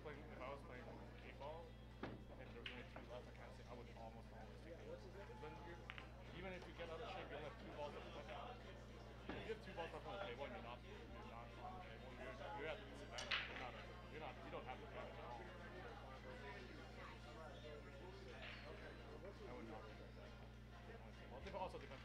playing, if I was playing eight ball, and there was only two left, I can't say I would almost always take you, even if you get out of shape, you only have two balls left play. If you have two balls left on the table and you're not, you're not on the table, you're, you're at the disadvantage. You're not, you're not, you don't have the advantage at all. I would not. Well, it also depends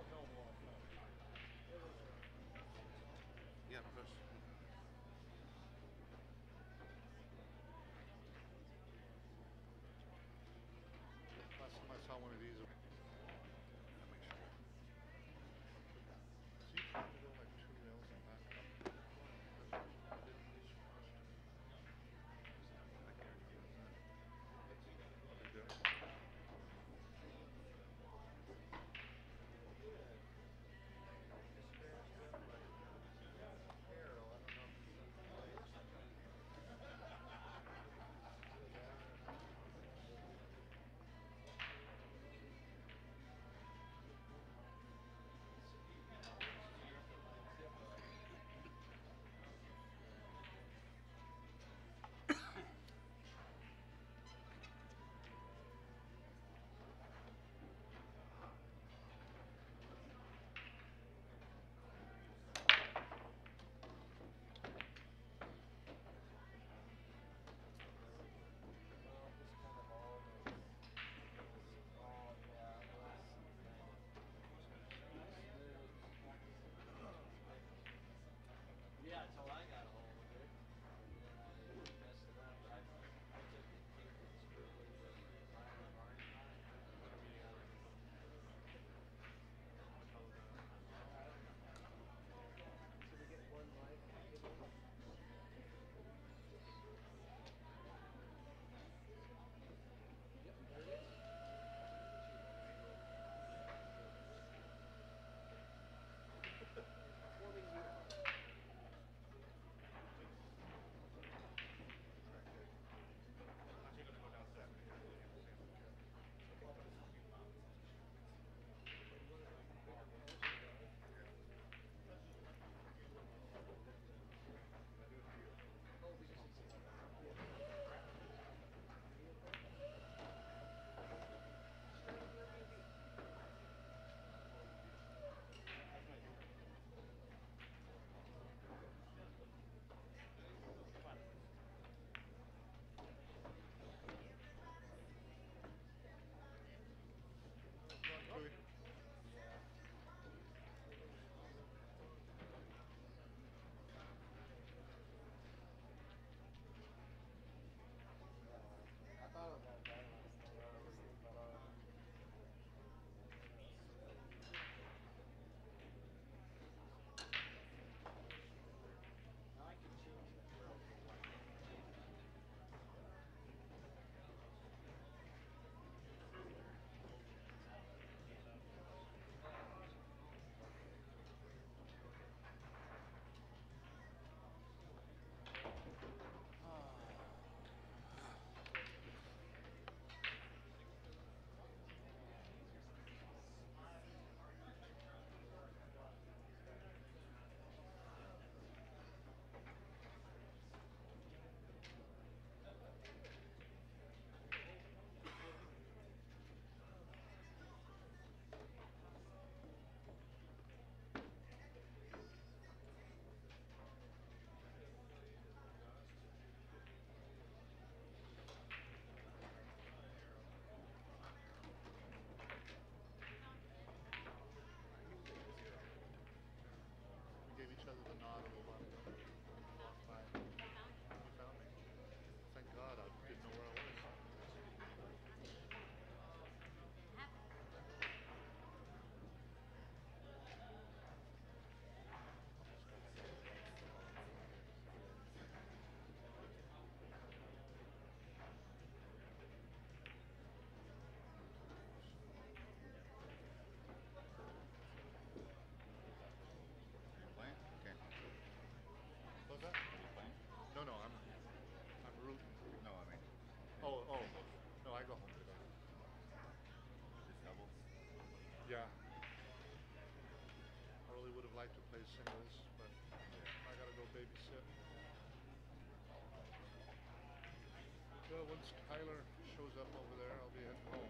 it was Oh, oh. No, I go home today. Doubles? Yeah. I really would have liked to play singles, but I gotta go babysit. Well, once Tyler shows up over there, I'll be heading home.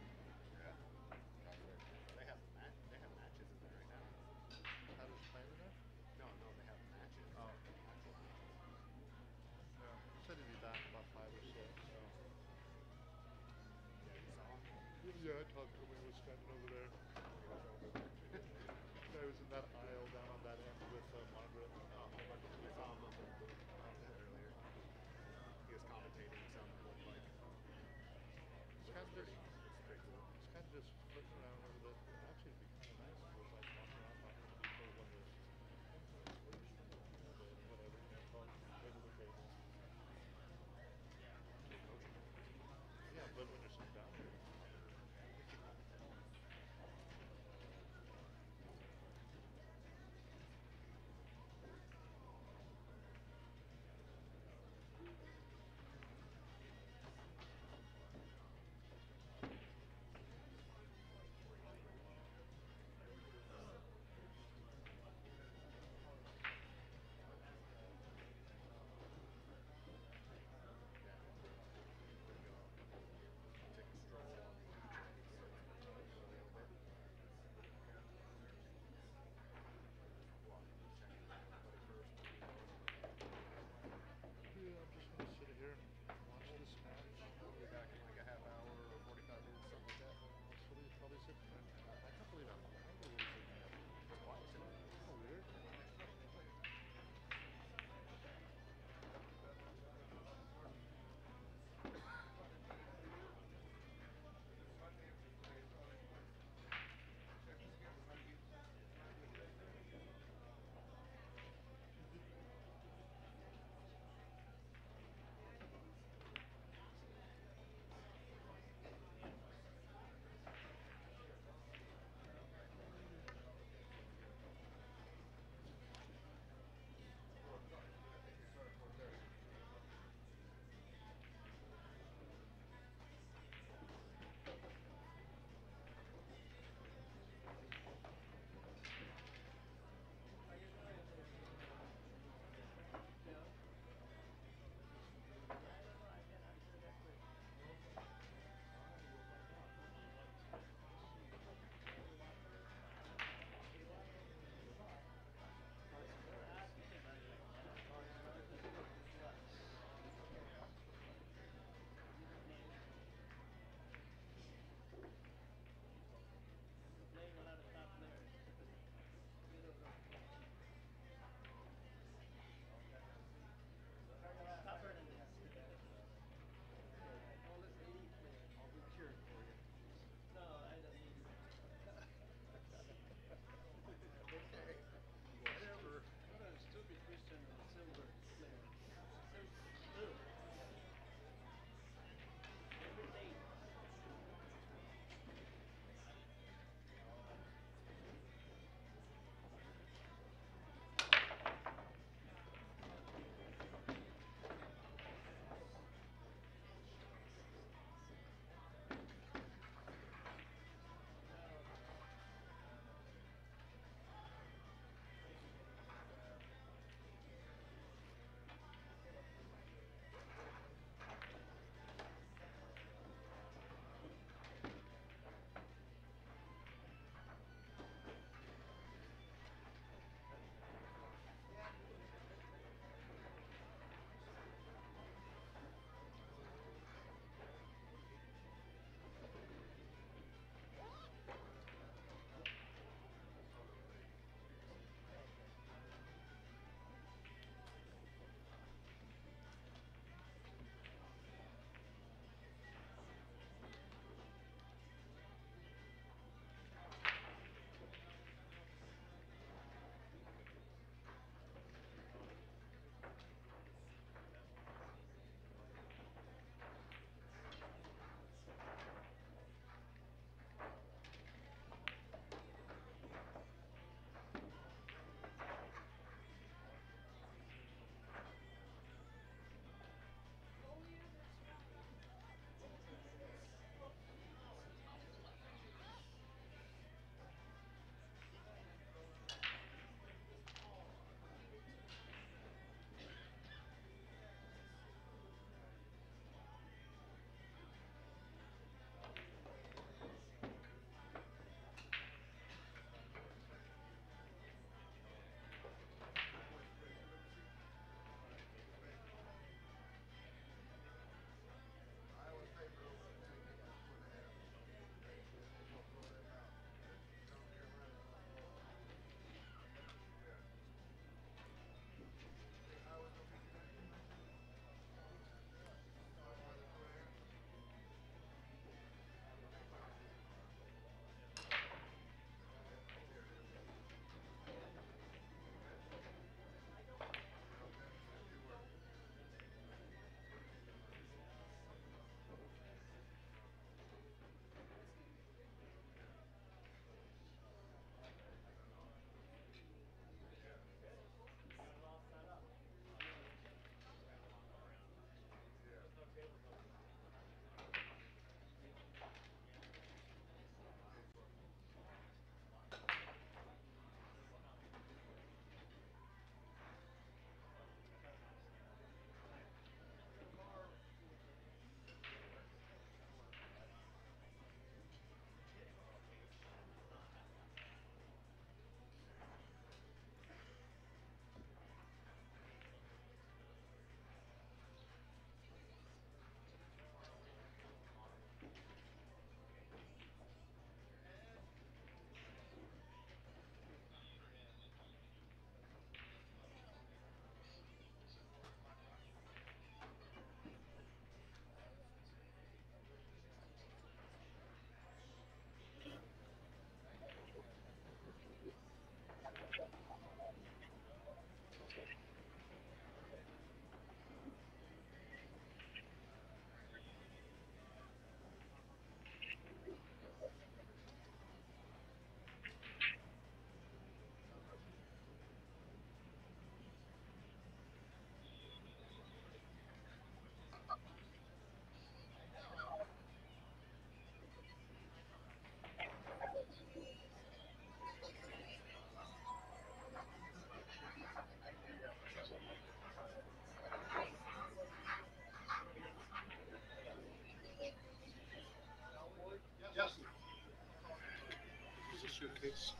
Suitcase.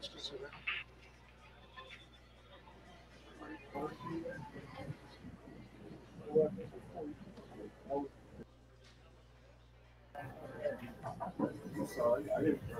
See sit down. It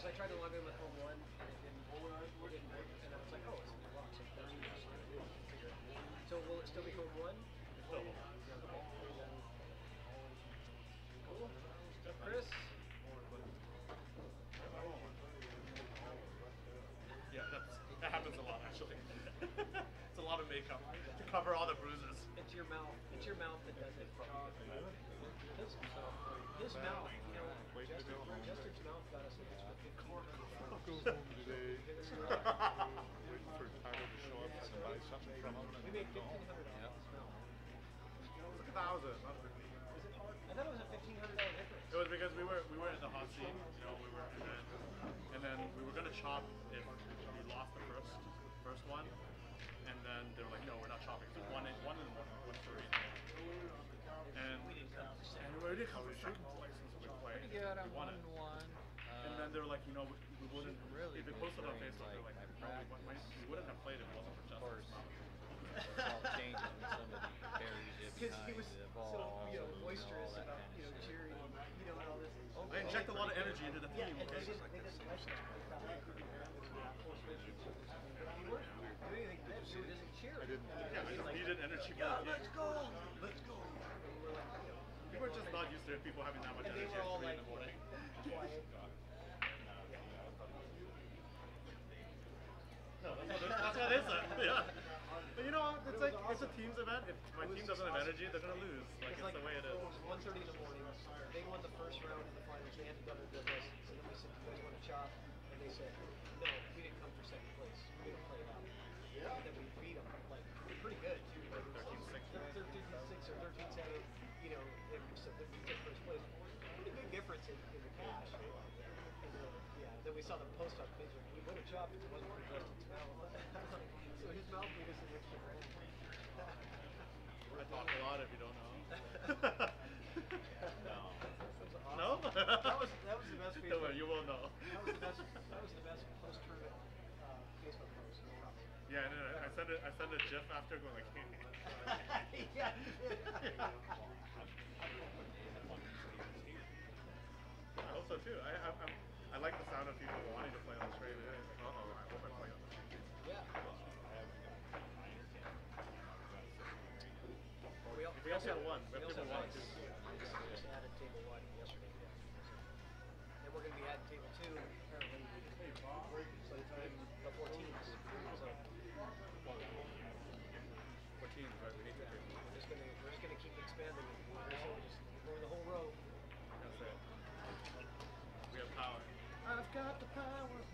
tried to, yeah, because I tried to log in with Home One and it didn't, it didn't work, and I was like, oh, it's in the box. Like, there you. So will it still be Home One? Cool. Chris. Yeah, that's, that happens a lot actually. it's a lot of makeup to cover all the bruises. It's your mouth. It's your mouth that does it. His, his mouth, you know, Justin's mouth got us Go home today. Waiting for Tyler to show up and buy something from him. Fifteen hundred off his mouth. It's a thousand. it? I thought it was a fifteen hundred dollar difference. It was because we were we were in the hot seat, you know, we were and then and then we were gonna chop if we lost the first first one, and then they were like, no, we're not chopping. So one in one in one one three. And didn't and we covered shooting license we played. We won it. And one. And then they were like, you know, we, we wouldn't really if they good posted on trains, Facebook. They're like, like, no, we, wou- we wouldn't have played if it wasn't for Of Justin's course, mouth. all changes when somebody buries it Because he was the so, you know, boisterous all about, kind you know, of cheering, you know, and all this. Oh, I inject a lot of energy into the Yeah, team. and they okay? didn't, they didn't like us. You weren't doing anything good, so he doesn't cheer. I didn't. Yeah, I just Like, needed energy. for Yeah, the game. let's go, let's go. We're like, you know, People are just not used to people having that much and they energy were at all three like, in the morning. quiet. No, that's it- that's what it is. Then. Yeah. But you know, it's like it's a team's event. If my team doesn't have energy, they're gonna lose. Like it's the way it is. It was 1.30 in the morning. They won the first round of the finals. They had to go to the. So then we said, you guys want to chop? And they said, no, we didn't come for second place. We didn't play it out. Yeah. And then we beat them, like, pretty good, too. Like, it was 13-6. 13-6 or 13-7, you know, and we said that we took first place. Pretty big difference in, in the cash. And then, yeah, then we saw the post on Facebook. We would have chopped if it wasn't for Justin's mouth. so his mouth made us an extra grand. I talk a lot if you don't know. no. no? That was that was the best Don't Facebook. worry, you will know. That was the best. That was the best post tournament uh, Facebook post. Yeah, and then I, I send it. I send a GIF after going like. yeah. I hope so too. I, I, I like the sound of people wanting to play on the train. Uh oh, I hope I play on the train. yeah. We, al- We have table one. We have also table one, had- too. we just added table one yesterday. Yeah. And we're going to be adding table two apparently sometime before teams. So 14, right? We need to table. we're just going to we're just going to keep expanding it. We're just gonna just go the whole row. That's it. We have power. I've got the power.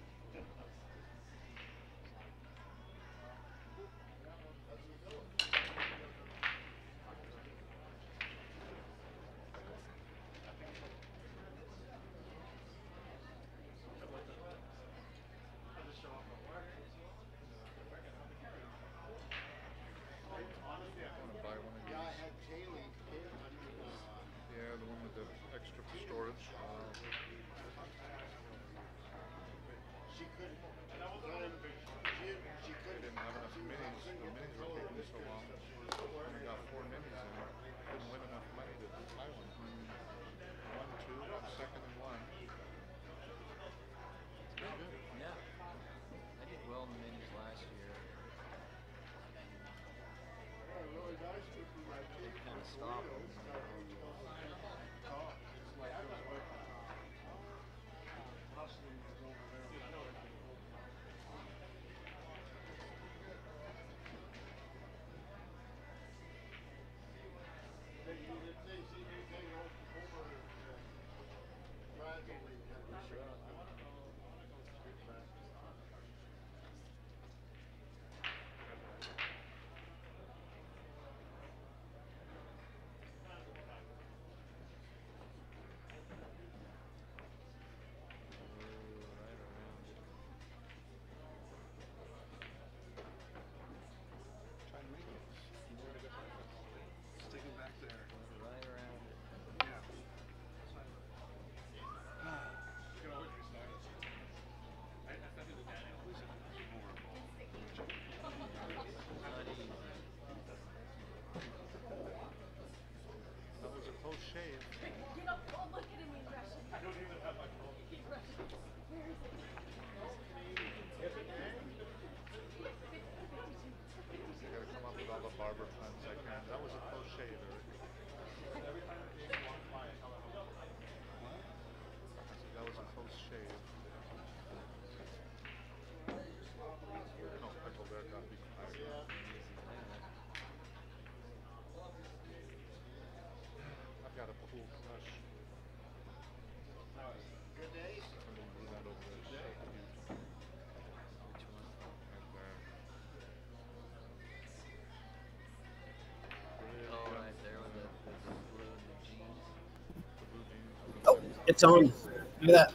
They shave. You know, oh, look at him in Russian. I don't even have my phone. He's Russian. Where is it? I gotta come up with all the barber puns I can. That was a close shave, said that was a close shave. No, told Eric I'd be quiet. It's on. Look at that.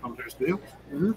Comes their steel. hmm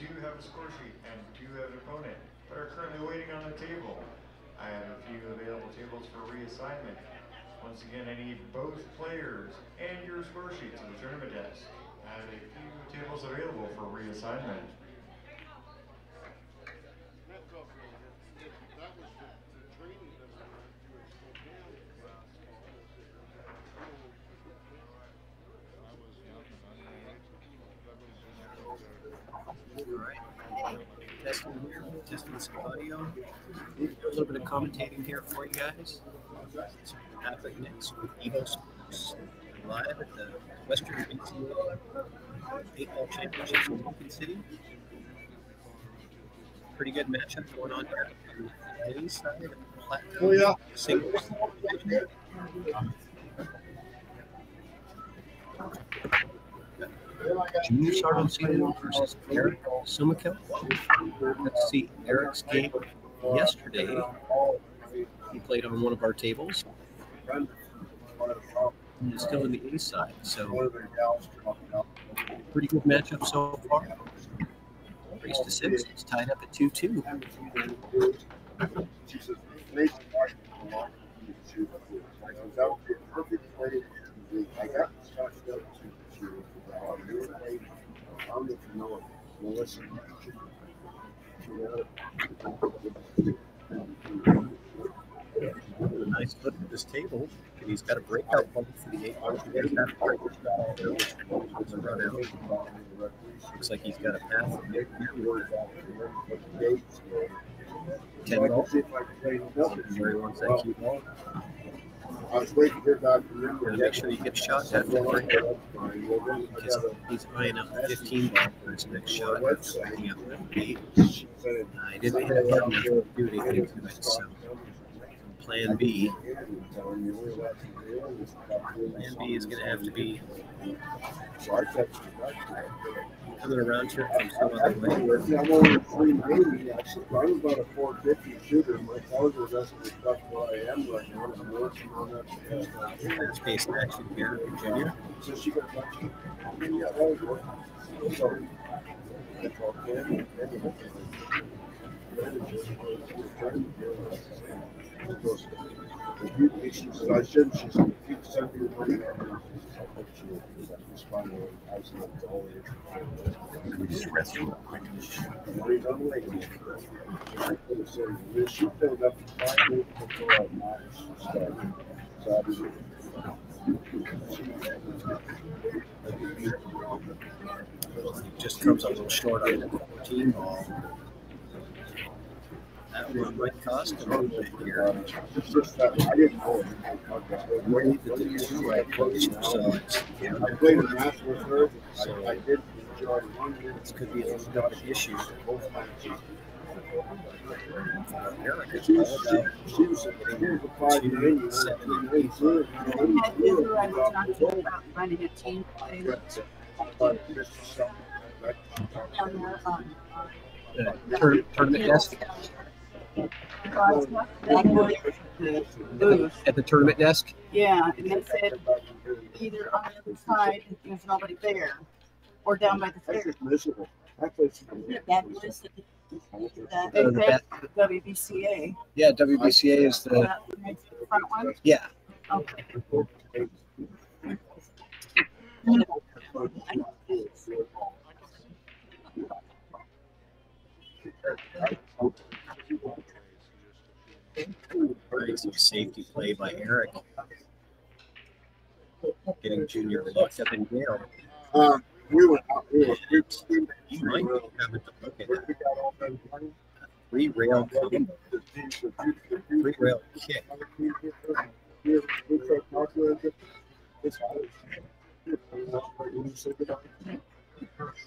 do have a score sheet and do have an opponent, that are currently waiting on the table, I have a few available tables for reassignment. Once again, I need both players and your score sheet to the tournament desk. I have a few tables available for reassignment. That felt really good. If that was the, the training that we went through at Spokane last fall. I was young and underage. That was when I was there. All right. Testing here, testing some audio. Do a little bit of commentating here for you guys. It's Patrick Nix with Evo Sports, live at the Western BCA Paintball Championships in Lincoln City. Pretty good matchup going on here. on the A side of the platform. Oh, yeah. Singles. Junior Seaman versus Eric Soumokil. Let's see Eric's game yesterday. He played on one of our tables. He's still in the A side, so pretty good matchup so far. Race to six. It's tied up at 2 2. I'm the familiar. Melissa. Nice look at this table. And he's got a breakout bump for the 8 ball. There's that part which is a run out. Looks like he's got a path. Ten ball. I was waiting to hear back from them. Make sure you get shot after the breakout. Because he's eyeing up the 15 ball for his next shot. After breaking out the eight. I didn't have to do anything to it, so Plan B. Plan B is going to have to be coming around here from some other way. I'm only three eighty, I'm about a four fifty shooter, my Fargo doesn't reflect where I am right now, I'm working on that. uh, Fast action here, Junior. So she got much. Yeah, that was work. So. that's okay. I started. So I was- Just comes a little short on the 14 ball. That one might cost a little bit here. It's just that I didn't know. We're into the two right closer, so it's, yeah, I played a match with her. I, I did enjoy one this could be a little bit of an issue. Both matches. Erica's She was, she she was a five nine, Seven, three, eight, two. Had been who I was talking about running a team play But Mr. Shelton, that- on the, um, the tur- tournament desk. At the tournament desk? Yeah, and it said either on the other side, there's nobody there, or down by the fair. That place. That was the, Uh, that the said WBCA. Yeah, WBCA is the, That next to the front one, yeah. okay. Nice safety play by Eric. Getting Junior locked up in jail. Um, we went out, we were, we were. You might to look at it. got all done playing. Three rail, three rail kick.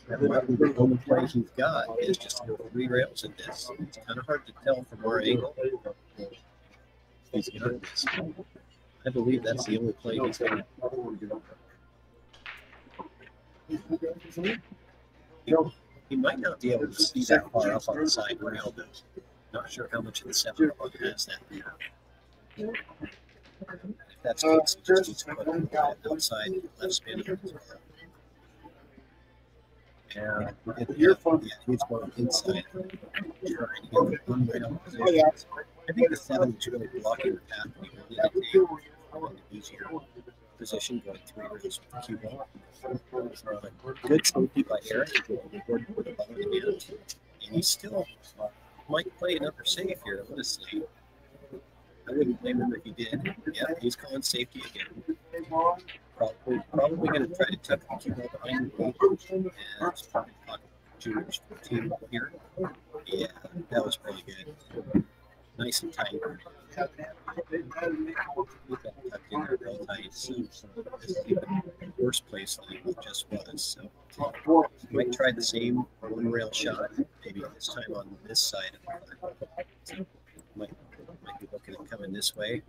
That might be the only play he's got is just three rails in this. It's kind of hard to tell from our angle. He's got this. I believe that's the only play he's got. He, he might not be able to see that far up on the side rail, though. Not sure how much of the seven has that. If that's uh, the case, just needs to put it outside left spin. Yeah, yeah, he's going inside. Trying to get the one rail position. I think the seven is really blocking the path. We really to take an easier position going three rails with the cue ball. Uh, Good safety by Eric. Working with the ball in the end. And he still might play another save here, honestly. I wouldn't blame him if he did. Yeah, he's calling safety again. Probably, probably going to try to tuck the ball behind the and probably pocket Junior's team here. Yeah, that was pretty good. Nice and tight. Tucked in there real tight. Is even worse place than it just was. So might try the same one rail shot, maybe this time on this side of the. So might, might be looking at coming this way.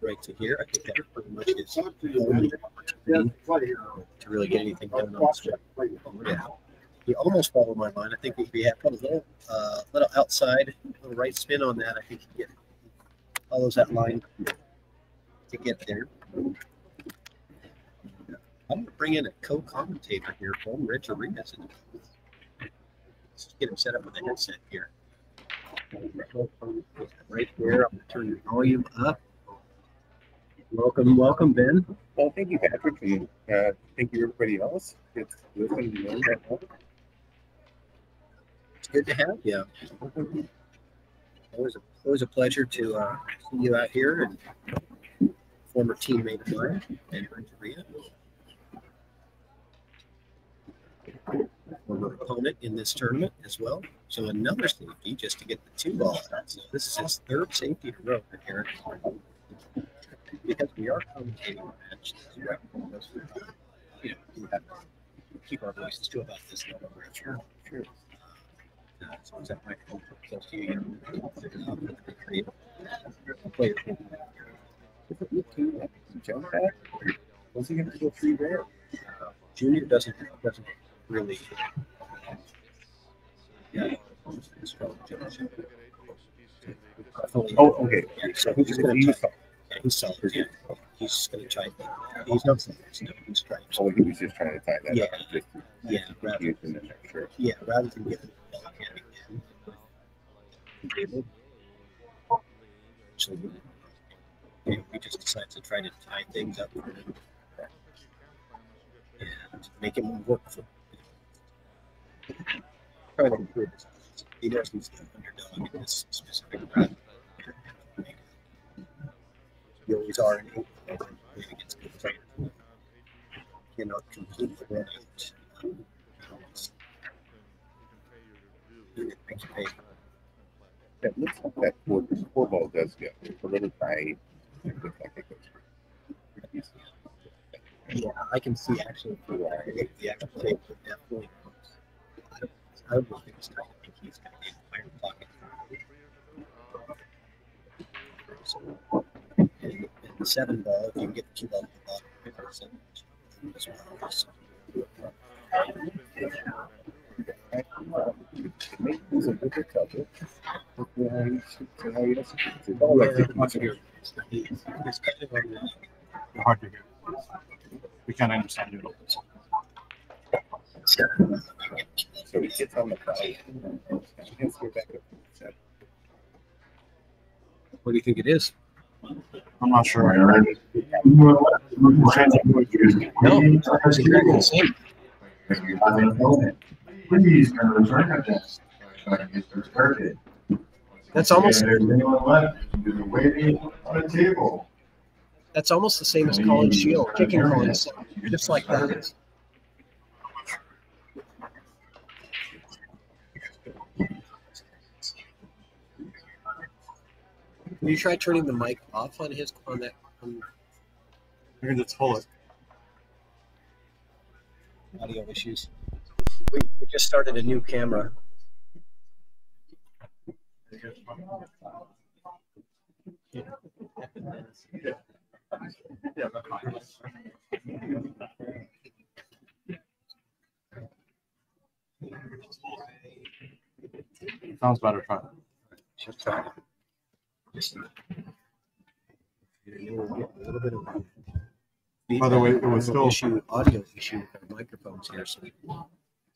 Right to here. I think that pretty much is only opportunity to really get anything done on this one. Yeah. He almost followed my line. I think if he had put a little, uh, little outside, a little right spin on that, I think he get follows that line to get there. I'm gonna bring in a co-commentator here for him, Rich Arenas. and Let's get him set up with a headset here. Right there, I'm gonna turn your volume up. Welcome, welcome, Ben. Well, thank you, Patrick, and uh, thank you, everybody else. It's listening to. It's good to have you. Always a, always a pleasure to uh, see you out here and former teammate of mine, Ben Renteria. Former opponent in this tournament as well. So another safety just to get the two ball out. So this is his third safety in a row for Eric. Because we are commentating the match, you know, we have to keep our voices too about this. Sure, sure. Uh, so Is that microphone close to you? Create a player. Does it look too like a jump back? Was he going to go three there? Junior doesn't doesn't really. Yeah. strong jump. Oh, okay. Yeah, so he's just gonna He was try. Yeah, he's solid. Yeah. He's just gonna try. He's not he's not in stripes. Oh, he was just trying to tie that Yeah. up. Just Yeah, rather, next yeah, rather than giving the hand again. he's able- Actually, we just decided to try to tie things up for him. And make him work for Try to improve. He he's the underdog in this specific round. You always are eight playing against good players. You're not completely run out. Um, it makes you pay. It looks like that four, four ball does go. It's a little tight. It looks like it goes. Yeah, I can see actually for the the actual tape would definitely. I don't- I think it's kind of think he's be in iron pocket. So, seven ball, you can get the two ball the bottom, as well. So, hard to hear. We can't understand you. So he gets on the back What do you think it is? I'm not sure. No, it's exactly same. Please can return your desk. Trying to get this started. That's almost And there's anyone left, you're waiting on a table. that's almost the same as College Shield, kicking coins, just like that. Can you try turning the mic off on his on that on You can just hold it. audio issues? We, we just started a new camera. Yeah. Sounds better. Try. Just try By the way, it was still- issue, audio issue with our microphones here, so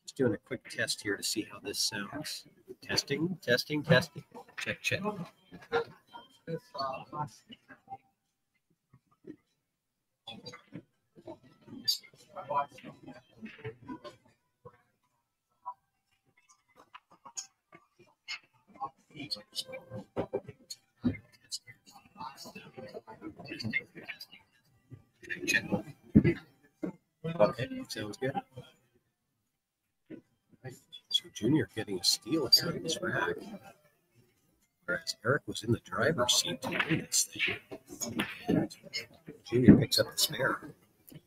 just doing a quick test here to see how this sounds. Testing, testing, testing. Check, check. Okay. So Junior getting a steal at his rack. Whereas Eric was in the driver's seat to win this thing. Junior picks up the spare.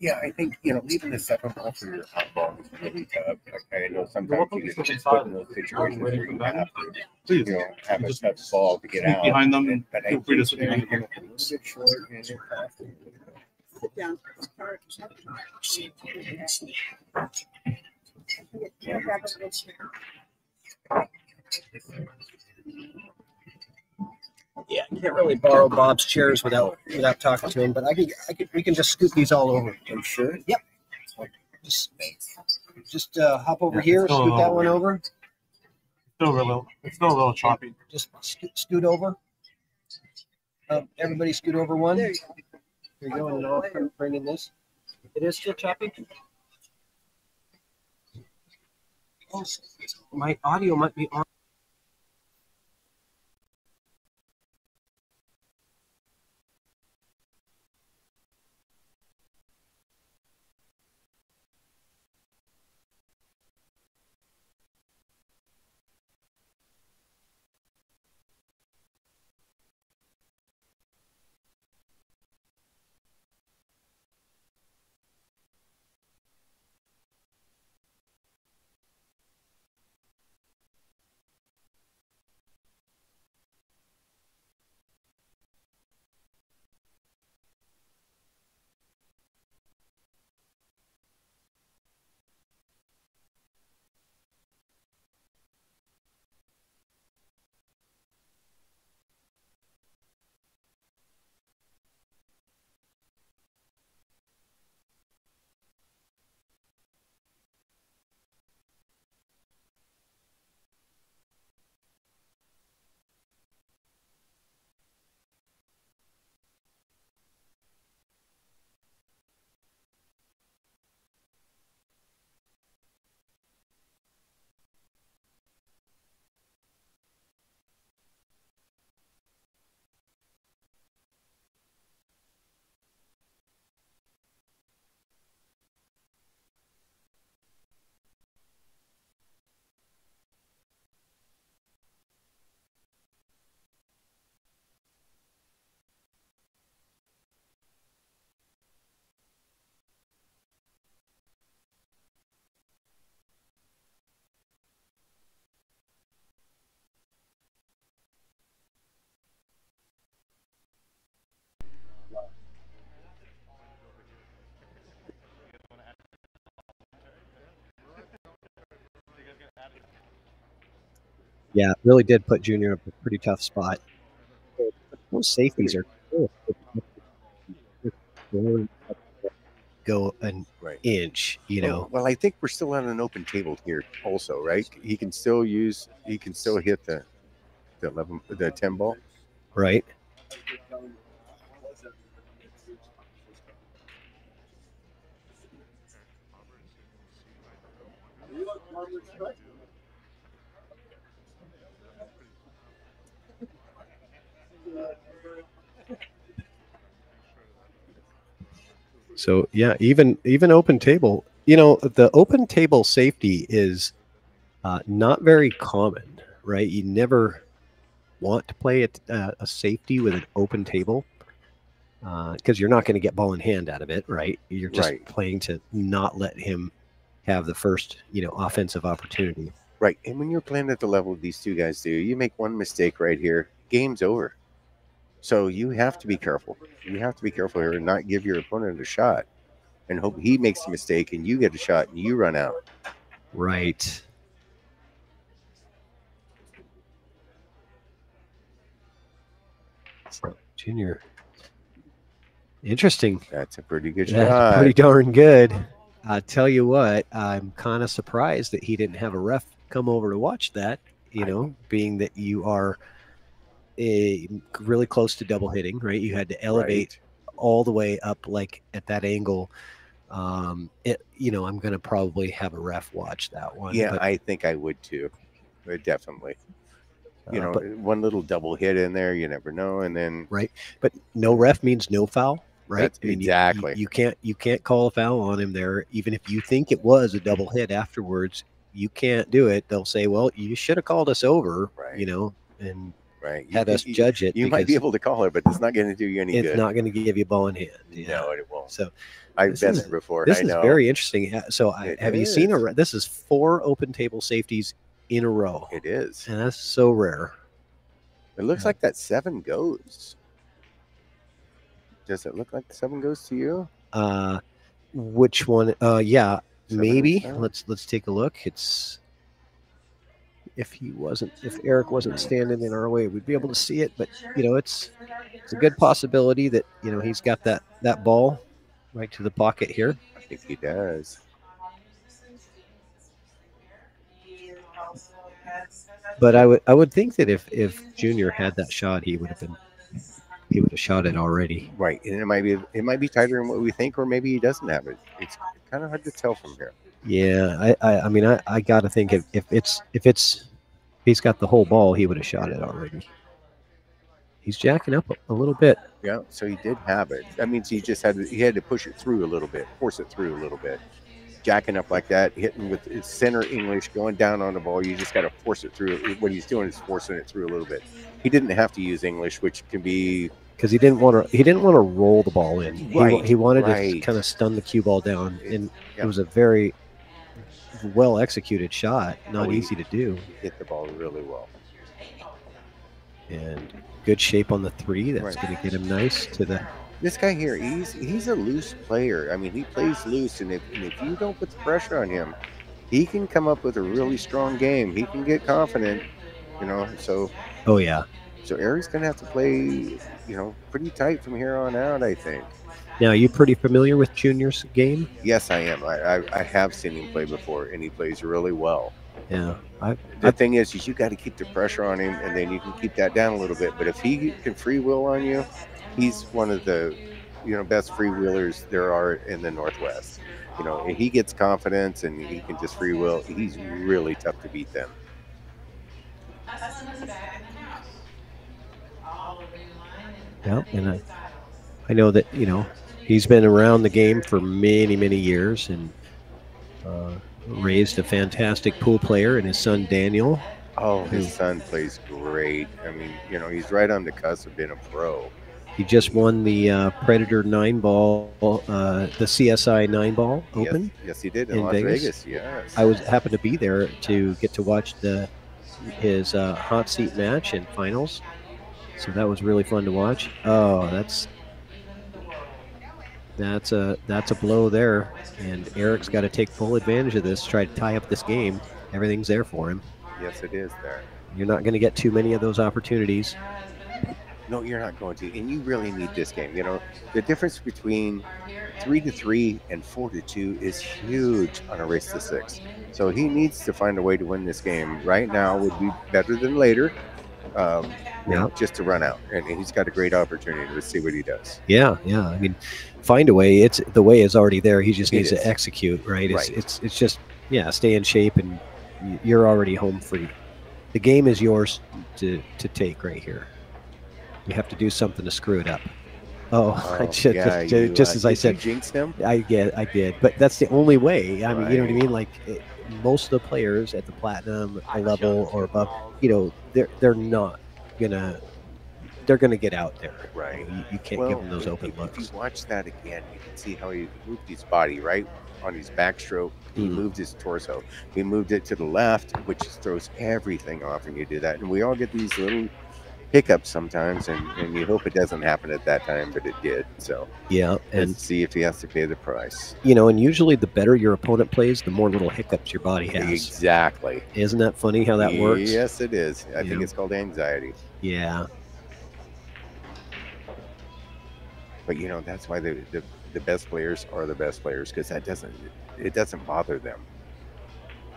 Yeah, I think, you know, leaving the second ball for your hot ball is really tough. Like, I know sometimes you just put in those situations where you have to, Please. you know, have a tough ball to get out. behind them and But I feel free to sit behind they're them. a little bit short and they're fast. Sit down. Yeah, have a. Yeah, can't really borrow Bob's chairs without without talking to him, but I can I can we can just scoot these all over. I'm sure. Yep. Just just uh, hop over Yeah, here, scoot that one over. Still a little, it's still a little choppy. Just scoot, scoot over. Uh, everybody scoot over one. There you you go, and I'll bring- bring in this. It is still choppy. Oh, My audio might be on. Yeah, it really did put Junior in a pretty tough spot. Those safeties are go an Right. inch, you know. well, I think we're still on an open table here, also, right? He can still use, he can still hit the the eleven, the ten ball. right? So yeah, even even open table, you know, the open table safety is uh, not very common, right? You never want to play at uh, a safety with an open table because you're not going to get ball in hand out of it, right? You're just Right. playing to not let him have the first, you know, offensive opportunity. Right. And when you're playing at the level these two guys do, you make one mistake right here, game's over. So you have to be careful. You have to be careful here and not give your opponent a shot and hope he makes a mistake and you get a shot and you run out. Right. Junior. Interesting. That's a pretty good That's shot. pretty darn good. I tell you what, I'm kind of surprised that he didn't have a ref come over to watch that. You know, being that you are a, really close to double hitting, right? You had to elevate all the way up, like at that angle. Um, it, you know, I'm going to probably have a ref watch that one. yeah, but- I think I would too. Definitely. You Uh, know, but- one little double hit in there, you never know. And then right? But no ref means no foul, right? I mean, you- exactly. You, you can't you can't call a foul on him there, even if you think it was a double hit afterwards. You can't do it. They'll say, "Well, you should have called us over," Right. you know, and right, had you, us you- judge it. You might be able to call her, but it's not going to do you any It's good. not going to give you a ball in hand. Yeah. No, it won't. So I've been is- before. This I is know. very interesting. So, I, have you seen a? This is four open table safeties in a row, It is. and that's so rare. It looks like that seven goes. Does it look like the seven goes to you? Uh, which one? Uh, yeah, Seven maybe. Let's let's take a look. It's if he wasn't, if Eric wasn't standing in our way, we'd be able to see it. But you know, it's it's a good possibility that you know he's got that that ball right to the pocket here. I think he does. But I would I would think that if if Junior had that shot, he would have been he would have shot it already. Right, and it might be it might be tighter than what we think, or maybe he doesn't have it. It's kind of hard to tell from here. Yeah, I I, I mean I, I got to think if, if it's if it's if he's got the whole ball, he would have shot it already. He's jacking up a, a little bit. Yeah, so he did have it. That means he just had to, he had to push it through a little bit, force it through a little bit. Jacking up like that, hitting with his center English, going down on the ball. You just got to force it through. What he's doing is forcing it through a little bit. He didn't have to use English, which can be because he didn't want to he didn't want to roll the ball in. He, Right, he wanted to kind of stun the cue ball down, and yeah. it was a very well executed shot. Not easy to do, hit the ball really well. and good shape on the three. That's Right. going to get him nice to the. This guy here, he's he's a loose player. I mean, he plays loose, and if and if you don't put the pressure on him, he can come up with a really strong game. He can get confident, you know. So Oh yeah. so Eric's gonna have to play, you know, pretty tight from here on out. I think. Now, you pretty familiar with Junior's game? Yes, I am. I I, I have seen him play before, and he plays really well. Yeah. I, The thing is, is you got to keep the pressure on him, and then you can keep that down a little bit. But if he can free will on you, he's one of the, you know, best free wheelers there are in the Northwest. You know, he gets confidence, and he can just free will. He's really tough to beat them. Yeah, and I, I know that you know he's been around the game for many, many years, and uh, raised a fantastic pool player, and his son Daniel. Oh, his son plays great. I mean, you know, he's right on the cusp of being a pro. He just won the uh, Predator nine ball, uh, the CSI nine ball Open. Yes, yes, he did in, in Las Vegas. Vegas. Yes. I was happened to be there to get to watch the his uh, hot seat match and finals. So that was really fun to watch. Oh, that's that's a that's a blow there, and Eric's got to take full advantage of this. Try to tie up this game. Everything's there for him. Yes, it is there. You're not going to get too many of those opportunities. No, you're not going to, and you really need this game. You know, the difference between three to three and four to two is huge on a race to six. So he needs to find a way to win this game. Right now would be better than later. Um, you know, Yeah. just to run out, and he's got a great opportunity to see what he does. Yeah, yeah. I mean, find a way. It's the way is already there. He just It needs is. to execute. Right. It's Right. it's it's just yeah. Stay in shape, and you're already home free. The game is yours to to take right here. You have to do something to screw it up. Oh, I Oh, just, yeah, just, you, just uh, as I said, jinx him. I get, I did, but that's the only way. I mean, you know what I mean? Like it, most of the players at the platinum level or above, you know, they're they're not gonna they're gonna get out there. Right. You, you can't well, give them those open if, looks. If you watch that again, you can see how he moved his body right on his backstroke. He Mhm. moved his torso. He moved it to the left, which throws everything off when you do that. And we all get these little hiccups sometimes, and, and you hope it doesn't happen at that time, but it did. So Yeah, and let's see if he has to pay the price. you know, and usually the better your opponent plays, the more little hiccups your body has. Exactly. Isn't that funny how that works? Yes, it is. I think Yeah. it's called anxiety. Yeah. But you know, that's why the, the, the best players are the best players because that doesn't it doesn't bother them.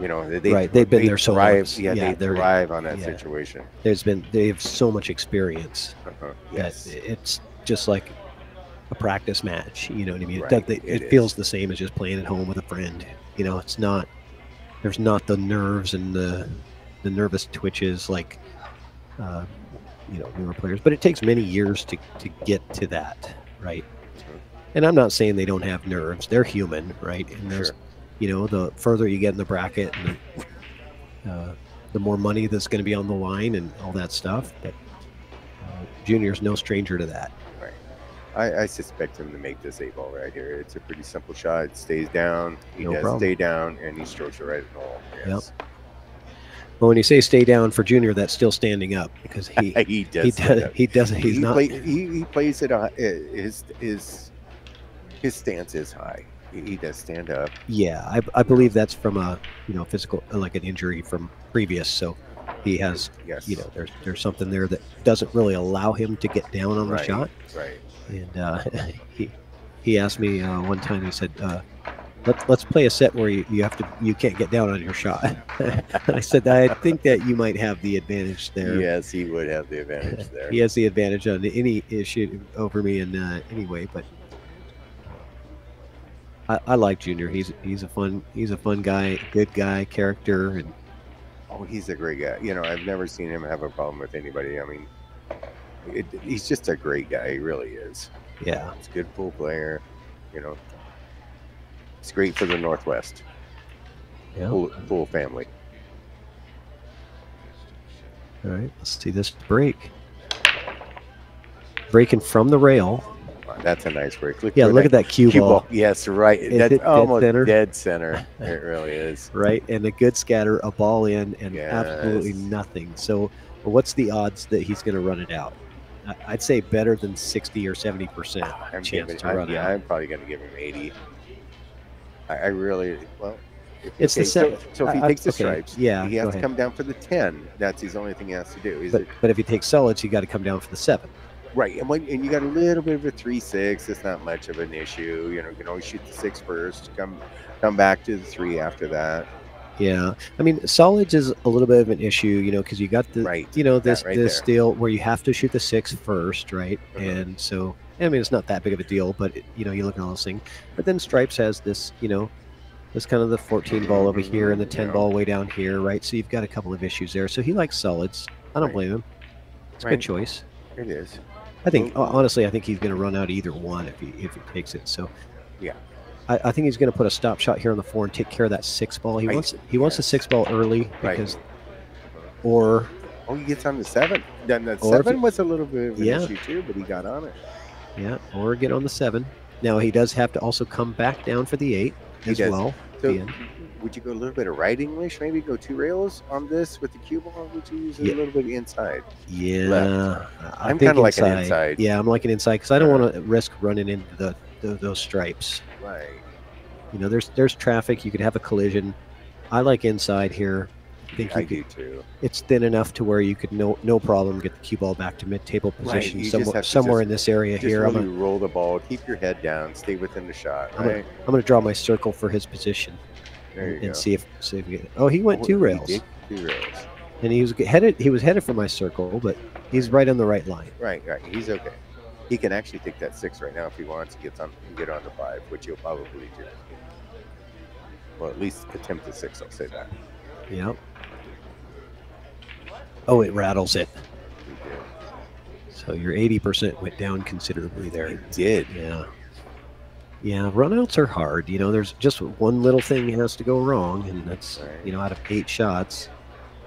You know, they Right, they've been they there so thrive, long. Yeah, Yeah, they thrive on that yeah. situation. There's been they have so much experience Uh-huh. that Yes, it's just like a practice match. You know what I mean? Right, It, does- it it feels the same as just playing at home with a friend. You know, it's not. There's not the nerves and the the nervous twitches like uh, you know newer players, but it takes many years to to get to that, right? And I'm not saying they don't have nerves; they're human, right? And there's, Sure. you know, the further you get in the bracket, and the, uh, the more money that's going to be on the line and all that stuff. But uh, Junior's no stranger to that. right. I, I suspect him to make this eight ball right here. It's a pretty simple shot. It stays down. He No does problem. stay down, and he strokes it right at the hole. Yes. But when you say stay down for Junior, that's still standing up because he he does. he does, he doesn't he's he not play- he, he plays it. Uh, his his his stance is high. He, he does stand up. yeah I, I believe that's from a you know physical like an injury from previous so he has Yes. you know there's there's something there that doesn't really allow him to get down on the right, shot Right. and uh, he he asked me uh, one time he said uh, Let, let's play a set where you, you have to you can't get down on your shot i said i think that you might have the advantage there Yes, he would have the advantage there. he has the advantage on any issue over me in uh, any way but I, I like junior he's he's a fun he's a fun guy good guy character and Oh, he's a great guy. You know, I've never seen him have a problem with anybody. I mean, it, he's just a great guy. He really is. yeah He's a good pool player. You know, it's great for the Northwest yeah pool, pool family. all right let's see this break breaking from the rail That's a nice break. Look yeah look at that cue, cue ball, ball. Yes, right. It That's hit dead almost center. dead center. It really is. right and a good scatter a ball in and absolutely nothing so what's the odds that he's going to run it out i'd say better than 60 or 70 percent I'm chance giving, to I'm, run yeah, out I'm probably going to give him 80. I, I really, well, if- It's the okay, so, so if he I- I- takes the okay, stripes, yeah, he has to ahead. come down for the 10. That's his only thing he has to do. Is but it, but if he takes solids you got to come down for the seven right, and when and you got a little bit of a three six, it's not much of an issue. You know, you can always shoot the six first, come come back to the three after that. Yeah, I mean, solids is a little bit of an issue, you know, because you got the, Right, you know, this right this there. deal where you have to shoot the six first, right? Uh-huh. And so, I mean, it's not that big of a deal, but it, you know, you look at all those things. But then Stripes has this, you know, this kind of the 14 ball over here and the 10 Yeah. ball way down here, right? So you've got a couple of issues there. So he likes solids. I don't Right. blame him. It's a good choice. It is. I think honestly, I think he's going to run out either one if he if he takes it. So Yeah. I, I think he's going to put a stop shot here on the four and take care of that six ball. He Right. wants he wants the six ball early Right. because, or Oh, he gets on the seven. Then the seven he- was a little bit of an Yeah. issue too, but he got on it. Yeah, or get on the seven. Now he does have to also come back down for the eight He as does. well. So, the would you go a little bit of right English? Maybe go two rails on this with the cue ball? Would you use Yeah. a little bit inside? Yeah, I I'm think kinda like an inside. Yeah, I'm like an inside because I don't uh-huh. want to risk running into the those, those stripes. Right. You know, there's there's traffic. You could have a collision. I like inside here. I think you I could, do too. it's thin enough to where you could no no problem get the cue ball back to mid table position just somewhere somewhere just- in this area Just here. I'm gonna, roll the ball, keep your head down, stay within the shot. I'm gonna, I'm gonna draw my circle for his position and go. see if see if we get. Oh, he went Oh, two he rails, Two rails. and he was headed. He was headed for my circle, but he's right on the right line. Right, right. He's okay. He can actually take that six right now if he wants. He gets on, he get on to five, which he'll probably do. Well, at least attempt the six. I'll say that. Yep. Oh, it rattles it. So your 80% went down considerably there. It did. Yeah. Yeah, runouts are hard. You know, there's just one little thing has to go wrong, and that's, Right. you know, out of eight shots.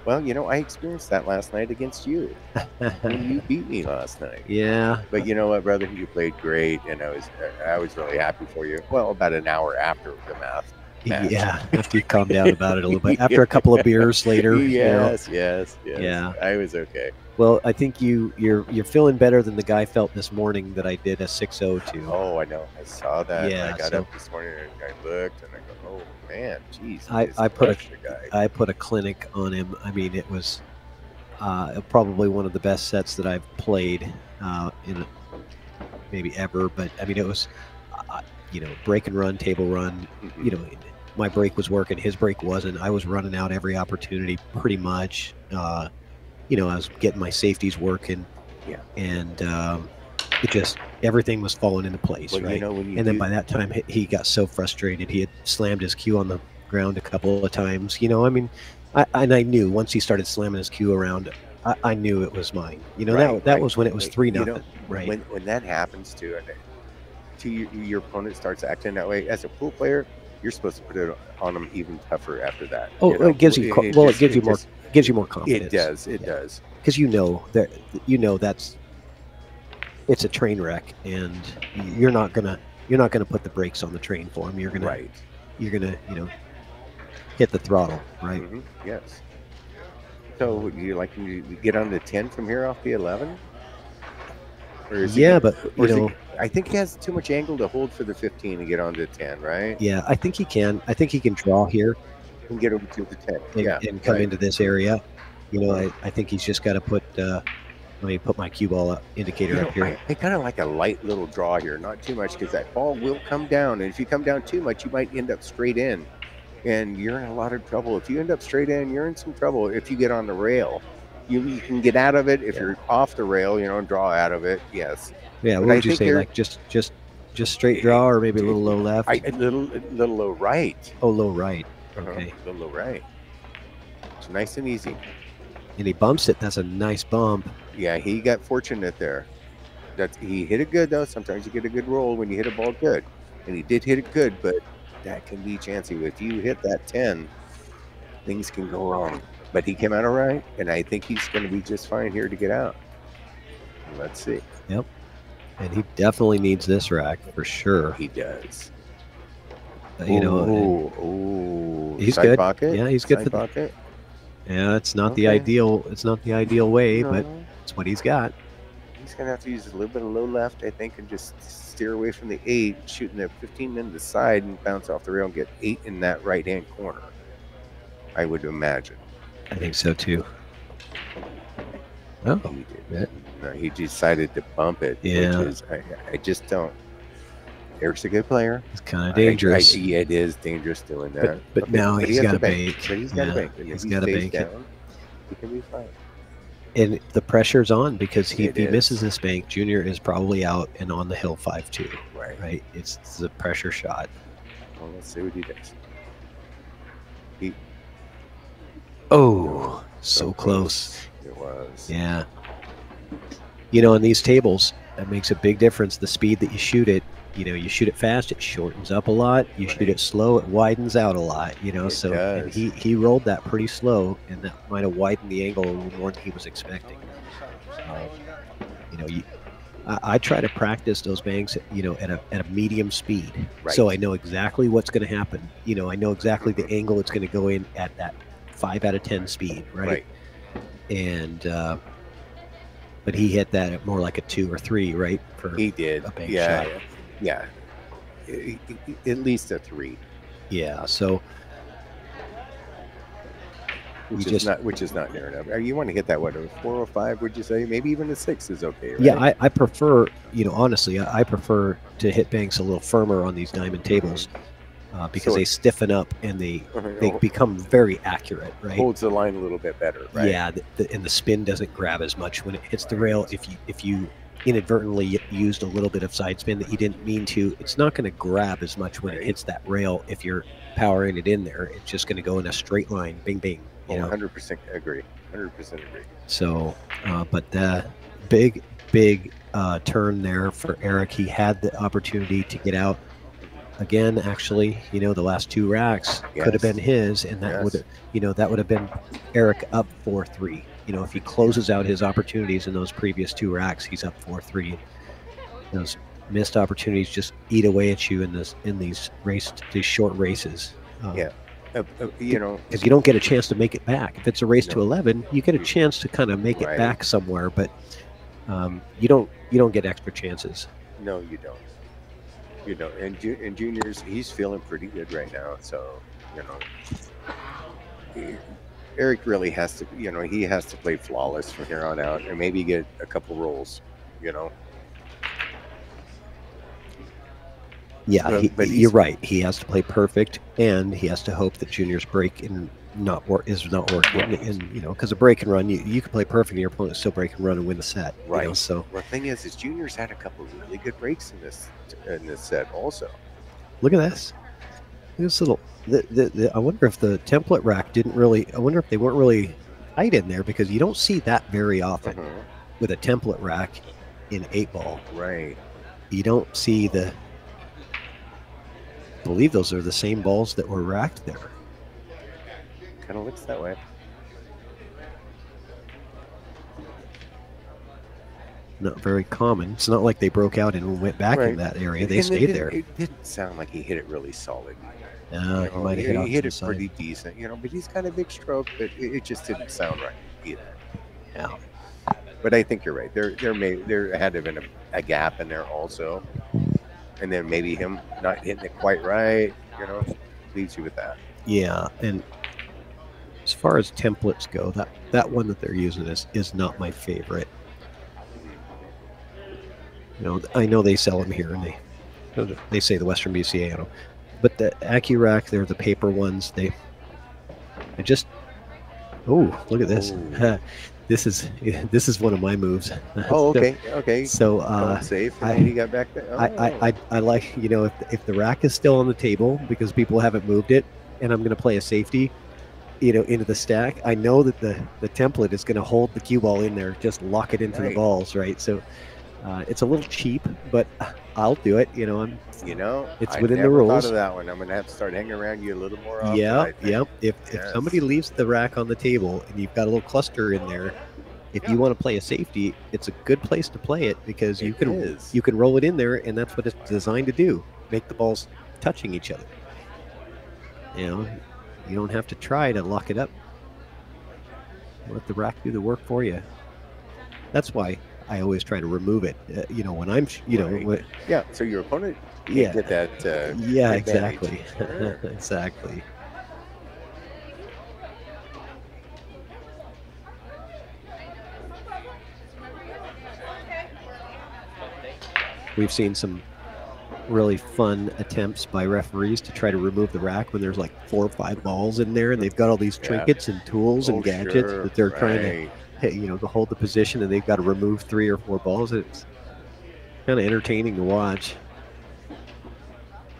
Well, you know, I experienced that last night against you. you beat me last night. yeah. But you know what, brother? You played great, and I was I was really happy for you. Well, about an hour after the math. Match. Yeah. After you calm down about it a little bit. After a couple of beers later. you know. Yes, yes, yes. Yeah. I was okay. Well, I think you you're you're feeling better than the guy felt this morning that I did a 6-0 to. Oh, I know. I saw that. Yeah, I got so- up this morning and I looked and I go, oh man, jeez. I- I put a- guy. I put a clinic on him. I mean, it was uh, probably one of the best sets that I've played uh, in maybe ever. But I mean, it was, uh, you know, break and run, table run. Mhm. You know, my break was working, his break wasn't. I was running out every opportunity, pretty much. Uh, you know, I was getting my safeties working. Yeah. And um, it just everything was falling into place, Well, right? you know, when you and then do- by that time he- he got so frustrated he had slammed his cue on the ground a couple of times you know i mean I, and i knew once he started slamming his cue around i, I knew it was mine you know Right, that, that right. was when it was three you know, nothing right When when that happens to and to your, your opponent starts acting that way, as a pool player, you're supposed to put it on them even tougher after that. oh you know? it gives you It well just- it gives you more just- gives you more confidence It does. It Yeah. does. because you know that you know that's it's a train wreck and you're not gonna you're not gonna put the brakes on the train for them. you're gonna Right. you're gonna you know hit the throttle right Mhm, Yes. So would you like to get on the ten from here off the eleven? Or is he yeah gonna- but you know I think he has too much angle to hold for the fifteen and get on to ten, right? yeah i think he can i think he can draw here And get over to the ten. and, yeah. and come right. into this area. You know, I, I think he's just got to put. Uh, let me put my cue ball up, indicator You know, up here. I, I kind of like a light little draw here, not too much, because that ball will come down, and if you come down too much, you might end up straight in, and you're in a lot of trouble. If you end up straight in, you're in some trouble. If you get on the rail, you, you can get out of it. If you're off the rail, you know, draw out of it. Yes, yeah, but what I would you say? Like just just just straight draw, or maybe a little low left? I, a little a little low right. oh, low right. Uh-huh, Okay, a little low right. It's nice and easy. and he bumps it. That's a nice bump. Yeah, he got fortunate there. That he hit it good though. Sometimes you get a good roll when you hit a ball good, and he did hit it good, but that can be chancy. If you hit that ten, things can go wrong. But he came out all right, and I think he's going to be just fine here to get out. Let's see. Yep. And he definitely needs this rack for sure. He does. Uh, You know, Ooh, ooh, He's side good. Pocket. Yeah, he's good Side for the- pocket. yeah, it's not the ideal. It's not the ideal way, but it's what he's got. He's gonna have to use a little bit of low left, I think, and just steer away from the eight, shooting the 15 into the side and bounce off the rail and get eight in that right hand corner. I would imagine. I think so too. Oh, He did. No, he decided to bump it. Yeah. Which is, I, I just don't. Eric's a good player. it's kind of dangerous. I, yeah, it is dangerous doing that. But- but now he he's has got a bank. bank. But he's got to Yeah, bank. And he's he gotta stays bank down, He can be fine. and the pressure's on because he, if he is. misses this bank, Junior is probably out and on the hill five two. Right. Right, it's, it's a pressure shot. Well, let's see what he does. Oh, so close. It was. Yeah. You know, in these tables, that makes a big difference. The speed that you shoot it, you know, you shoot it fast, it shortens up a lot. You shoot it slow, it widens out a lot. You know, It so and he he rolled that pretty slow, and that might have widened the angle a little more than he was expecting. Uh, you know, you, I, I try to practice those banks, you know, at a at a medium speed, so I know exactly what's going to happen. You know, I know exactly the angle it's going to go in at that five out of ten speed, right? Right. and uh, but he hit that at more like a two or three, right? For He did. a bank yeah, shot. yeah. at least a three, Yeah. So which is just- not which is not near enough. Uh, You want to hit that what a four or five? Would you say maybe even a six is okay? Right? yeah, I, I prefer you know honestly I, I prefer to hit banks a little firmer on these diamond tables uh, because So they stiffen up and they Uh-huh, they become very accurate, right? holds the line a little bit better, right? Yeah, the, the, and the spin doesn't grab as much when it hits the rail. If you if you inadvertently used a little bit of side spin that you didn't mean to, it's not going to grab as much when it hits that rail. If you're powering it in there, it's just going to go in a straight line, bing bing. You Oh, 100% agree. 100% agree. So, uh, but uh, big big uh, turn there for Eric. He had the opportunity to get out again. Actually, you know, the last two racks could have been his, and that Yes. would you know that would have been Eric up four three. You know, if he closes out his opportunities in those previous two racks, he's up four three. Those missed opportunities just eat away at you in this in these race these short races. Uh, Yeah. Uh, uh, you know, because you don't get a chance to make it back. If it's a race to eleven, you get a chance to kind of make it back somewhere, but um, you don't you don't get extra chances. no, you don't. You don't. And, and juniors, he's feeling pretty good right now. So, you know, he- Eric really has to, you know, he has to play flawless from here on out and maybe get a couple rolls, you know. Yeah, But- he, but you're right. He has to play perfect, and he has to hope that juniors break and not work is not working. And you know, because a break and run, you, you can play perfect, and your opponent still break and run and win the set. you know, Right. so Well, the thing is, is juniors had a couple of really good breaks in this in this set also. look at this. Look at this little. The, the, the, I wonder if the template rack didn't really. I wonder if they weren't really tight in there because you don't see that very often Uh-huh. with a template rack in eight ball. Right. You don't see the. I believe those are the same balls that were racked there. Kind of looks that way. Not very common. It's not like they broke out and went back Right. in that area. They And stayed didn't- there. It didn't sound like he hit it really solid. Yeah, You he know, have hit, he hit it side. pretty decent, you know, but he's got a big stroke, but it, it just didn't sound right either. Yeah. But I think you're right. There, there may, there had to have been a, a gap in there also, and then maybe him not hitting it quite right. You know, leaves you with that. Yeah, and as far as templates go, that that one that they're using is is not my favorite. You know, I know they sell them here, and they they say the Western BCA on them, but the AccuRack, they're the paper ones. They, I just, oh, look at this. This is this is one of my moves. Oh, So- okay, okay. So uh, safe. I- he got back there. I, Oh. I, I, I like you know if, if the rack is still on the table because people haven't moved it and I'm going to play a safety you know into the stack I know that the the template is going to hold the cue ball in there just lock it into the balls right so uh, it's a little cheap but I'll do it you know I'm You know, It's I within the rules. Thought of that one. I'm gonna have to start hanging around you a little more often. Yeah yeah if, if somebody leaves the rack on the table and you've got a little cluster in there if you want to play a safety it's a good place to play it because you can is. you can roll it in there and that's what it's designed to do make the balls touching each other you know you don't have to try to lock it up let the rack do the work for you that's why i always try to remove it uh, you know when i'm you know Right. when, Yeah. So your opponent Yeah. get that. Uh, yeah exactly exactly We've seen some really fun attempts by referees to try to remove the rack when there's like four or five balls in there, and they've got all these Yeah. trinkets and tools and Oh, gadgets sure, that they're trying to, right. you know, to hold the position, and they've got to remove three or four balls. It's kind of entertaining to watch.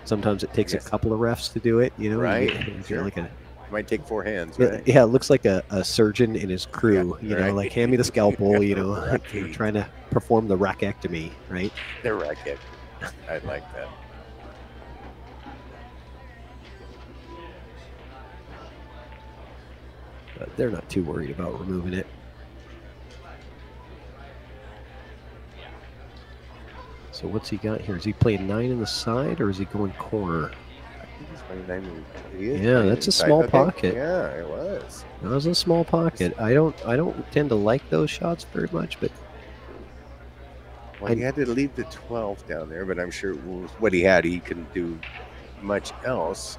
Sometimes it takes Yes. a couple of refs to do it, you know. Right, you sure. like a Might take four hands, yeah, right? yeah, it looks like a, a surgeon and his crew, you know, like hand me the scalpel, you know, Right. they're trying to perform the rackectomy, right? The racket. I like that. But they're not too worried about removing it. So what's he got here? Is he playing nine in the side or is he going corner? I think he's playing nine. He Yeah, that's a small Okay, pocket. Yeah, it was. That was a small pocket. I don't I don't tend to like those shots very much, but Well, he had to leave the 12 down there, but I'm sure what he had, he couldn't do much else.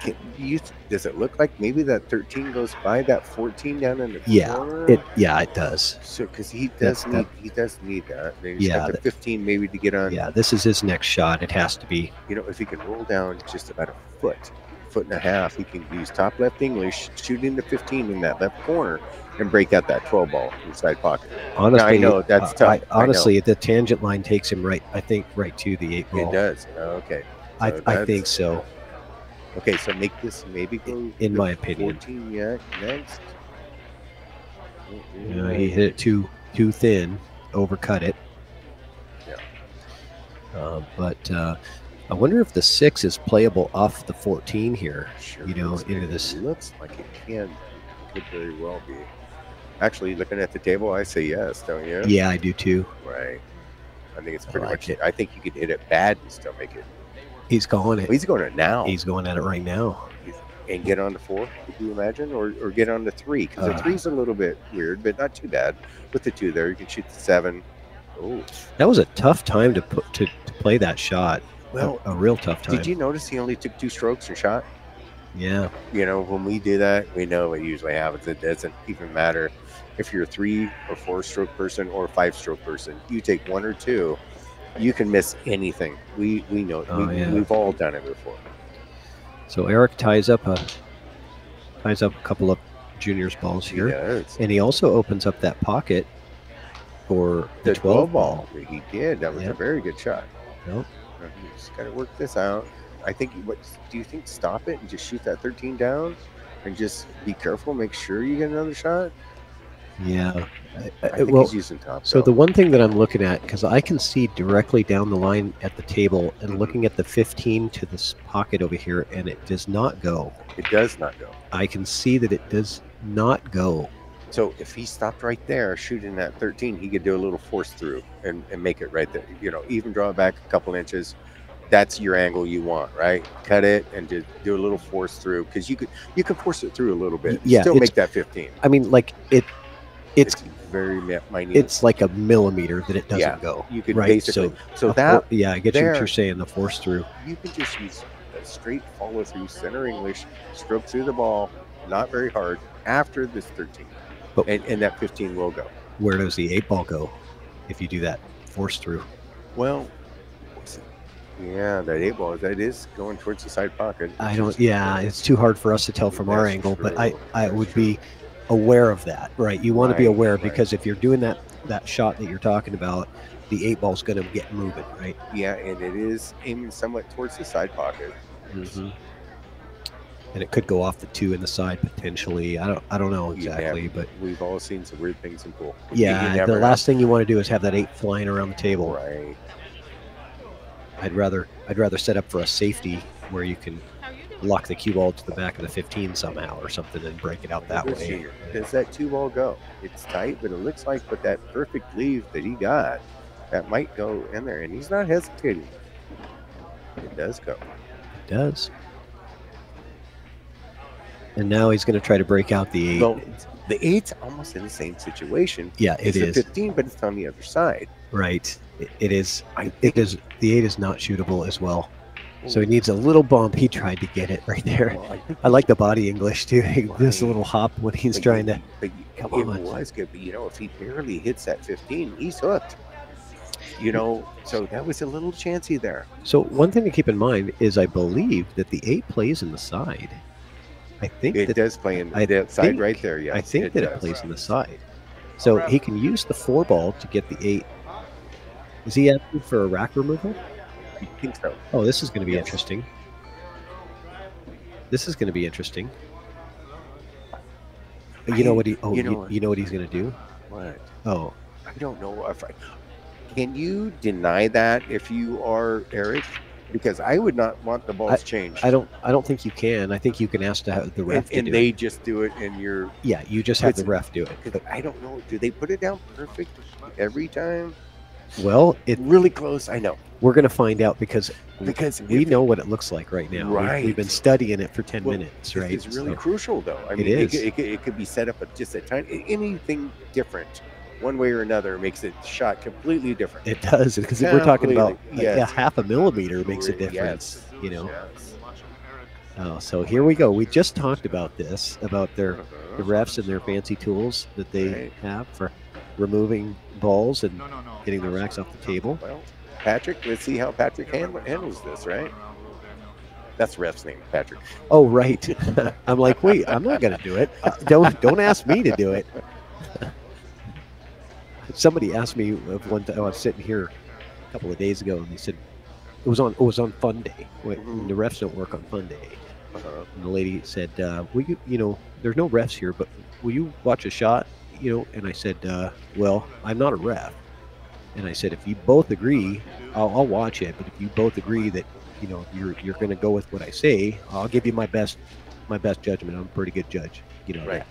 Can you, does it look like maybe that 13 goes by that 14 down in the Yeah, corner? it yeah it does. So, because he That's- does need, he does need that. He's Yeah, got the that- 15 maybe to get on. Yeah, this is his next shot. It has to be. You know, if he can roll down just about a foot, foot and a half, he can use top left English, shoot into 15 in that left corner, and break out that 12 ball inside pocket. Honestly, I know that's uh, tough. I, I honestly, the tangent line takes him right. I think right to the eight ball. It does. Okay. I, So I that's- think so. Okay, so make this maybe go. In my opinion. 14 yeah, next. You know, he hit it too too thin, overcut it. Yeah. Uh, but uh, I wonder if the six is playable off the 14 here. Sure You know, into this. Looks like it can, could very well be. Actually, looking at the table, I say yes, don't you? Yeah, I do too. Right. I think it's I pretty like much it. I think you could hit it bad and still make it. He's going it. He's going it now He's going at it right now. and get on to four. Could you imagine, or or get on to three? Because the Uh. three's a little bit weird, but not too bad. With the two there, you can shoot the seven. Oh, That was a tough time to put to, to play that shot. A- well. a, real tough time. Did you notice he only took two strokes and shot? Yeah. you know, when we do that, we know what usually happens. It doesn't even matter if you're a three or four stroke person or a five stroke person. You take one or two, you can miss anything. We we know Oh, we, yeah. we've all done it before. So Eric ties up a ties up a couple of juniors balls He here, does. and he also opens up that pocket for the, The 12 ball. He did. That was a very good shot. Yep. Now, uh, You just got to work this out. I think. What do you think? Stop it and just shoot that 13 down, and just be careful. Make sure you get another shot. Yeah. I I- well, top. so the one thing that I'm looking at, because I can see directly down the line at the table and Mhm. looking at the 15 to this pocket over here, and it does not go. it does not go. I can see that it does not go. So if he stopped right there shooting that 13, he could do a little force through and, and make it right there. You know, even draw it back a couple inches. That's your angle you want, right? Cut it and just do a little force through because you could you can force it through a little bit. Yeah, still make that 15. I mean, like it, it's very minute. it's like a millimeter that it doesn't Yeah, go. you could right? basically so, so that yeah, I get what there- you're saying. The force through. you can just use a straight follow through center English, stroke through the ball, not very hard after this 13, But- and, and that 15 will go. Where does the eight ball go if you do that force through? Well, yeah, that eight ball that is going towards the side pocket. I don't. Yeah, it's too hard for us to tell from our angle, but I. I That's would be aware of that, right? You want to be aware right. because if you're doing that that shot that you're talking about, the eight ball's going to get moving, right? Yeah, and it is aiming somewhat towards the side pocket. Mm-hmm. And it could go off the two in the side potentially. I don't I don't know exactly, never- but we've all seen some weird things in pool. Yeah, the last thing you want to do is have that eight flying around the table. right. I'd rather I'd rather set up for a safety where you can lock the cue ball to the back of the 15 somehow or something and break it out that way. here. Does that two ball go? It's tight, but it looks like with that perfect leave that he got, that might go in there, and he's not hesitating. It does go. It does. And now he's going to try to break out the eight. Well, the eight's almost in the same situation. yeah, it It's the is. 15, but it's on the other side. Right. It, it is. I It is. The eight is not shootable as well. So he needs a little bump. He tried to get it right there. Well, I I like the body English too. This a little hop when he's But trying you- to. But Come it on. was good. But you know, if he barely hits that 15, he's hooked. You know, so that was a little chancy there. So one thing to keep in mind is I believe that the eight plays in the side. I think It that does play in I side think- right there. Yes, I think that it does. plays in the side. So he can use the four ball to get the eight. Is he asking for a rack removal? I think so. Oh, this is going to be Yes. interesting. This is going to be interesting. You know what he? Oh, you you know what? you know what he's going to do? What? Oh, I don't know if I can you deny that if you are Eric, because I would not want the balls changed. I don't. I don't think you can. I think you can ask to have the and, ref to and do they it. just do it, and you're. Yeah, you just have the ref do it. Cause I don't know. Do they put it down perfect every time? Well, it Really close. I know we're going to find out because because we if- know what it looks like right now. We've- We've, been studying it for ten Well, minutes, This right? is really So- crucial, though. I It mean, is. It, could- it, it could be set up at just a tiny anything different one way or another makes it shot completely different. It does because we're talking about yes. a half a millimeter makes a Yes. difference. You know. Yes. Oh, so here we go. We just talked about this about their Uh-huh. the refs and their fancy tools that they Right. have for removing balls and No, no, no. Getting the racks off the table. Well, Patrick, let's see how Patrick handle, handles this, right? That's ref's name, Patrick. Oh, right. I'm like, wait, I'm not gonna do it. Uh, don't don't ask me to do it. Somebody asked me one time. I was sitting here a couple of days ago, and they said it was on it was on Fun Day. Mhm. The refs don't work on Fun Day. Uh-huh. And the lady said, uh, "Will you, you know, there's no refs here, but will you watch a shot?" You know, and I said, uh, "Well, I'm not a ref." And I said, "If you both agree, I'll, I'll watch it. But if you both agree that, you know, you're you're going to go with what I say, I'll give you my best my best judgment. I'm a pretty good judge, you know." Right. that.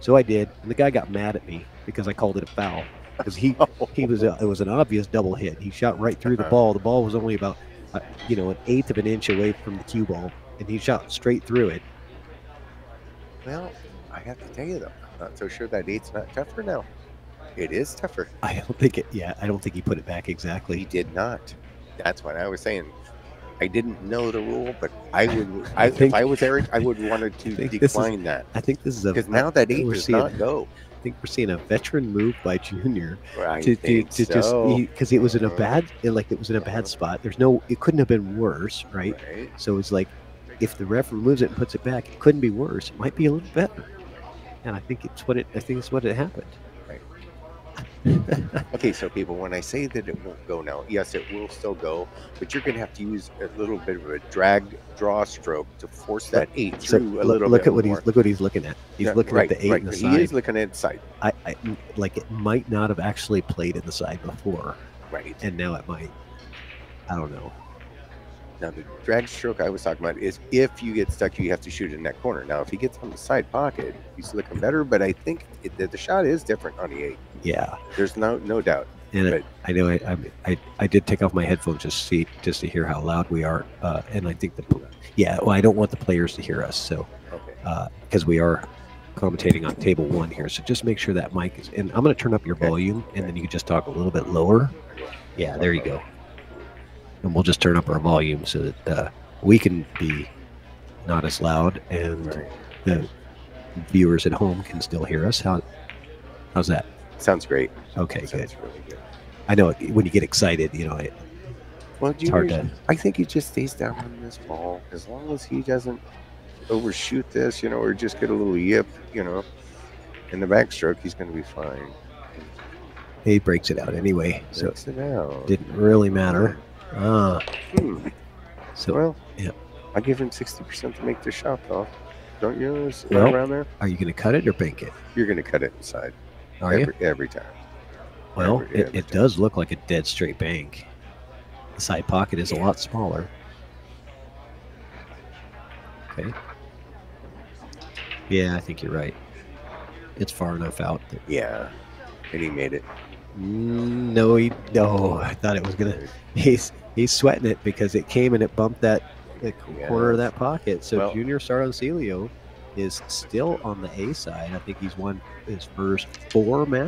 So I did, and the guy got mad at me because I called it a foul because he he was a, it was an obvious double hit. He shot right through the ball. The ball was only about uh, you know an eighth of an inch away from the cue ball, and he shot straight through it. Well, I have to tell you though, I'm not so sure that eight's not tougher now. It is tougher. I don't think it. Yeah, I don't think he put it back exactly. He did not. That's what I was saying. I didn't know the rule, but I would. I I, think- if I was Eric, I would wanted to this is- decline that I think this is a because now that eight does seeing- not go. I think we're seeing a veteran move by Junior I to, to, to just so. because it was in a bad like it was in a bad spot. There's no it couldn't have been worse, right? Right. So it's like if the ref removes it and puts it back, it couldn't be worse. It might be a little better. And I think it's what it I think it's what it happened. Okay, so people, when I say that it won't go now, yes, it will still go, but you're going to have to use a little bit of a drag draw stroke to force that eight So through a look, little look bit at what more. he's look what he's looking at. He's Yeah, looking right, at the eight right. in the He side. is looking at the side, I, I like it might not have actually played in the side before, right? and now it might. I don't know. Now the drag stroke I was talking about is if you get stuck, you have to shoot in that corner. Now, if he gets on the side pocket, he's looking better. But I think it, that the shot is different on the eight. Yeah, There's no no doubt. and But- I know I, I I did take off my headphones just to see just to hear how loud we are, uh, and I think the yeah. Well, I don't want the players to hear us, so Okay. because we are commentating on table one here. So just make sure that mic is. And I'm going to turn up your Okay. volume, and then you can just talk a little bit lower. Yeah, there you go. And we'll just turn up our volume so that uh, we can be not as loud, and Right. the viewers at home can still hear us. How how's that? Sounds great. Okay, good. Sounds really good. I know it- when you get excited, you know, it, Well, it's hard to. I think he just stays down on this ball as long as he doesn't overshoot this, you know, or just get a little yip, you know, in the backstroke, he's going to be fine. He breaks it out anyway, so Breaks it out. didn't really matter. Ah, Hmm. so Well, yeah. I give him 60% to make the shot, though. Don't you? Well, around there? are you going to cut it or bank it? You're going to cut it inside. Are every, you? Every time. Well, Every- it, every it time. does look like a dead straight bank. The side pocket is a lot smaller. Okay. Yeah, I think you're right. It's far enough out. That, Yeah. And he made it. No, he no. I thought it was gonna. He's he's sweating it because it came and it bumped that the corner of that pocket. So Well- Junior Sardoncillo is still on the A side. I think he's won his first four matches.